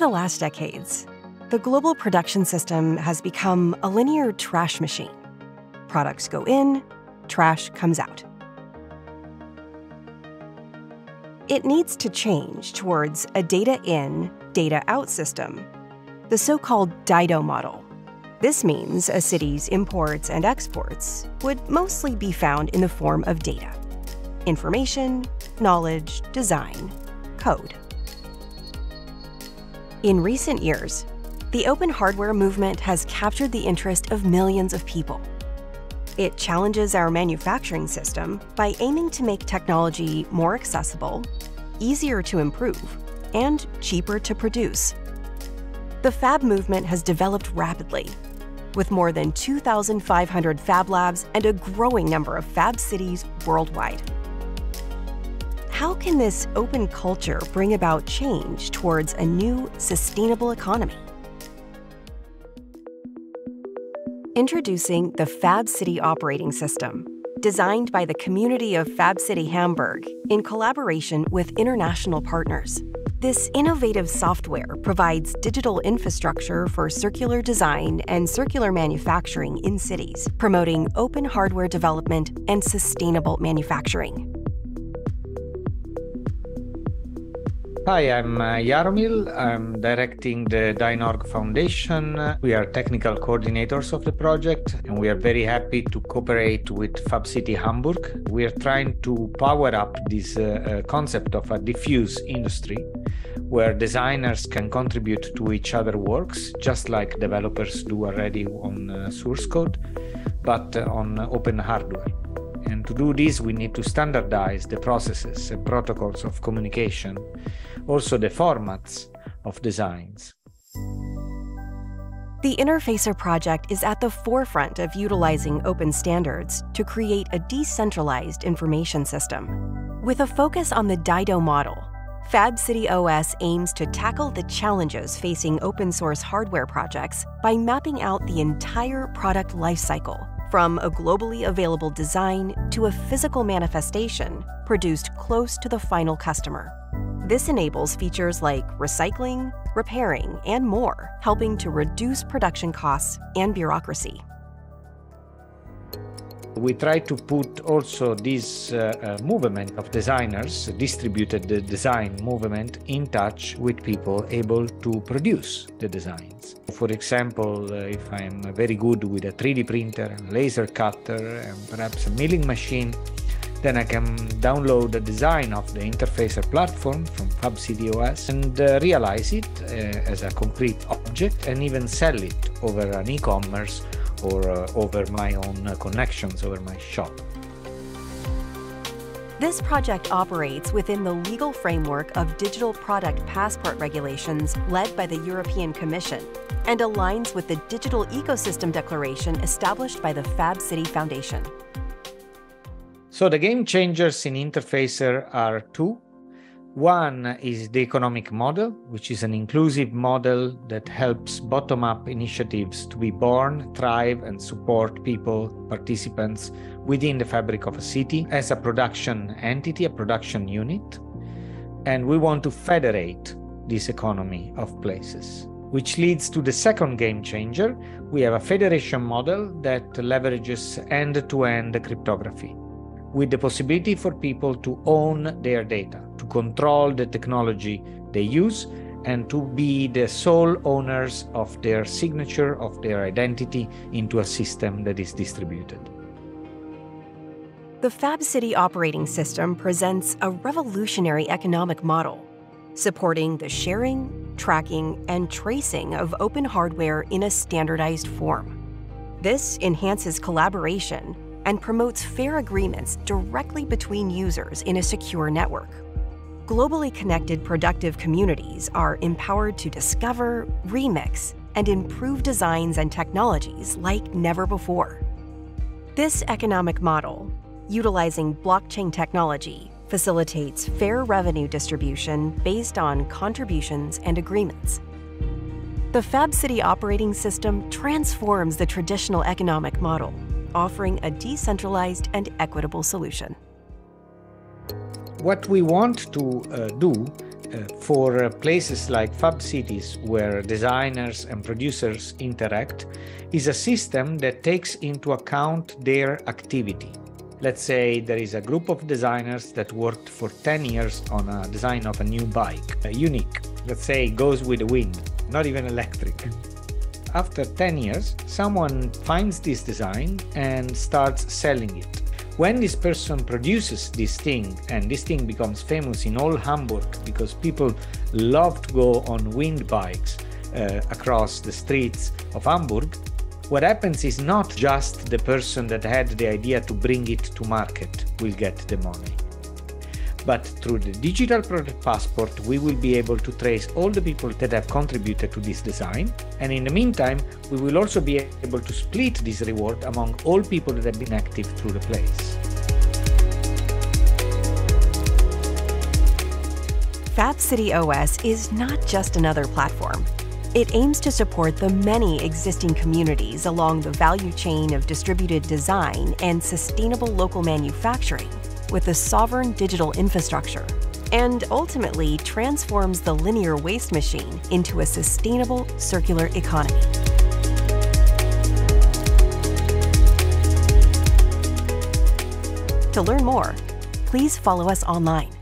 the last decades, the global production system has become a linear trash machine. Products go in, trash comes out. It needs to change towards a data in, data out system, the so called DIDO model. This means a city's imports and exports would mostly be found in the form of data information, knowledge, design, code. In recent years, the open hardware movement has captured the interest of millions of people. It challenges our manufacturing system by aiming to make technology more accessible, easier to improve, and cheaper to produce. The fab movement has developed rapidly, with more than 2,500 fab labs and a growing number of fab cities worldwide. How can this open culture bring about change towards a new, sustainable economy? Introducing the Fab City Operating System, designed by the community of Fab City Hamburg in collaboration with international partners. This innovative software provides digital infrastructure for circular design and circular manufacturing in cities, promoting open hardware development and sustainable manufacturing. Hi, I'm uh, Jaromil. I'm directing the Dyne.org Foundation. We are technical coordinators of the project, and we are very happy to cooperate with Fab City Hamburg. We are trying to power up this uh, uh, concept of a diffuse industry where designers can contribute to each other works, just like developers do already on uh, source code, but uh, on open hardware. And to do this, we need to standardize the processes and protocols of communication also the formats of designs. The Interfacer project is at the forefront of utilizing open standards to create a decentralized information system. With a focus on the Dido model, Fab City OS aims to tackle the challenges facing open source hardware projects by mapping out the entire product lifecycle, from a globally available design to a physical manifestation produced close to the final customer. This enables features like recycling, repairing, and more, helping to reduce production costs and bureaucracy. We try to put also this uh, uh, movement of designers, distributed the design movement, in touch with people able to produce the designs. For example, uh, if I'm very good with a 3D printer, laser cutter, and perhaps a milling machine, then I can download the design of the Interfacer platform from FabCityOS and uh, realize it uh, as a concrete object and even sell it over an e-commerce or uh, over my own uh, connections over my shop. This project operates within the legal framework of Digital Product Passport regulations led by the European Commission and aligns with the Digital Ecosystem Declaration established by the Fab City Foundation. So the game changers in Interfacer are two. One is the economic model, which is an inclusive model that helps bottom up initiatives to be born, thrive, and support people, participants within the fabric of a city as a production entity, a production unit. And we want to federate this economy of places, which leads to the second game changer. We have a federation model that leverages end to end cryptography with the possibility for people to own their data, to control the technology they use, and to be the sole owners of their signature, of their identity into a system that is distributed. The Fab City operating system presents a revolutionary economic model, supporting the sharing, tracking, and tracing of open hardware in a standardized form. This enhances collaboration and promotes fair agreements directly between users in a secure network. Globally connected productive communities are empowered to discover, remix, and improve designs and technologies like never before. This economic model, utilizing blockchain technology, facilitates fair revenue distribution based on contributions and agreements. The Fab City operating system transforms the traditional economic model offering a decentralized and equitable solution. What we want to uh, do Uh, for uh, places like Fab Cities, where designers and producers interact, is a system that takes into account their activity. Let's say there is a group of designers that worked for 10 years on a design of a new bike, a unique, let's say goes with the wind, not even electric. After 10 years, someone finds this design and starts selling it when this person produces this thing and this thing becomes famous in all Hamburg because people love to go on wind bikes uh, across the streets of Hamburg, what happens is not just the person that had the idea to bring it to market will get the money. But through the digital product passport, we will be able to trace all the people that have contributed to this design. And in the meantime, we will also be able to split this reward among all people that have been active through the place. Fab City OS is not just another platform. It aims to support the many existing communities along the value chain of distributed design and sustainable local manufacturing with a sovereign digital infrastructure and ultimately transforms the linear waste machine into a sustainable circular economy. To learn more, please follow us online.